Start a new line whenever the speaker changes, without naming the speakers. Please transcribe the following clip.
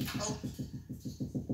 Oh.